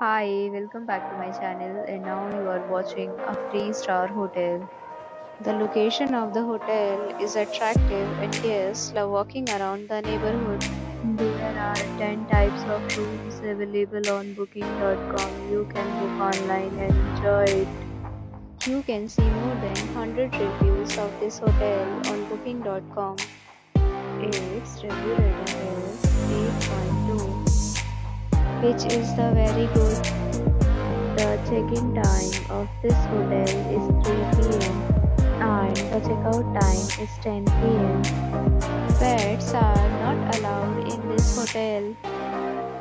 Hi, welcome back to my channel and now you are watching a 3-star hotel. The location of the hotel is attractive and guests love walking around the neighborhood. There are 10 types of rooms available on booking.com. You can book online and enjoy it. You can see more than 100 reviews of this hotel on booking.com. Its review rating is 8.2 which is the very good. The check-in time of this hotel is 3 pm and the check-out time is 10 pm. Pets are not allowed in this hotel.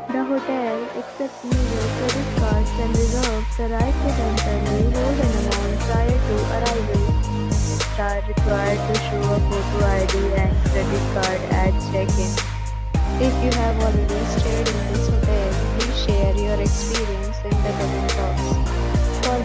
The hotel accepts major credit cards and reserves the right to temporarily hold an amount prior to arrival. Guests are required to show a photo ID and credit card at check-in. If you have already stayed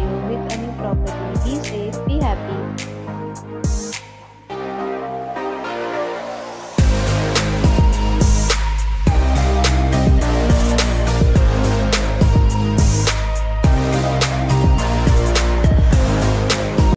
video with a new property. Be safe, be happy.